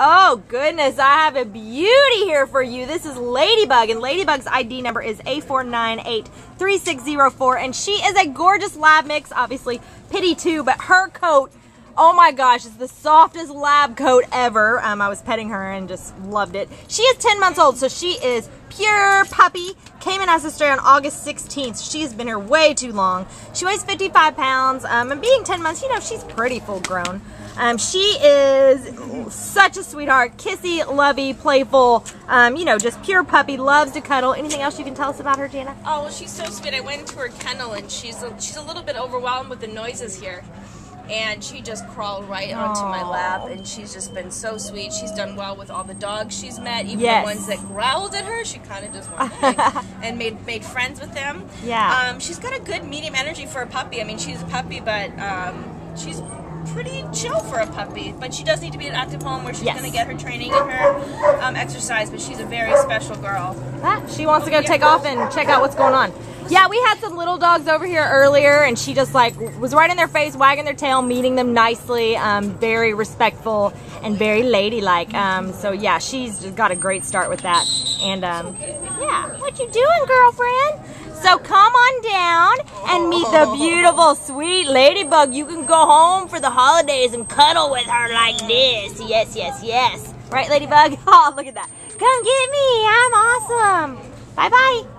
Oh goodness, I have a beauty here for you. This is Ladybug, and Ladybug's ID number is A4983604, and she is a gorgeous lab mix, obviously pitty too, but her coat, oh my gosh, it's the softest lab coat ever. Um, I was petting her and just loved it. She is 10 months old, so she is pure puppy. Came in as a stray on August 16th. She's been here way too long. She weighs 55 pounds, um, and being 10 months, you know, she's pretty full grown. Um, she is such a sweetheart, kissy, lovey, playful, um, you know, just pure puppy, loves to cuddle. Anything else you can tell us about her, Jana? Oh, well, she's so sweet. I went into her kennel and she's a, she's a little bit overwhelmed with the noises here. And she just crawled right onto my lap, and she's just been so sweet. She's done well with all the dogs she's met, even Yes. the ones that growled at her. She kind of just went and made made friends with them. Yeah. Um, she's got a good medium energy for a puppy. I mean, she's a puppy, but um, she's pretty chill for a puppy. But she does need to be an active home where she's Yes. going to get her training and her um, exercise. But she's a very special girl. Ah, she wants to go take off and check out what's going on. Yeah, we had some little dogs over here earlier, and she just like was right in their face, wagging their tail, meeting them nicely, um, very respectful and very ladylike. Um, so yeah, she's just got a great start with that. And um, yeah, what you doing, girlfriend? So come on down and meet the beautiful, sweet ladybug. You can go home for the holidays and cuddle with her like this. Yes, yes, yes. Right, ladybug? Oh, look at that. Come get me. I'm awesome. Bye bye.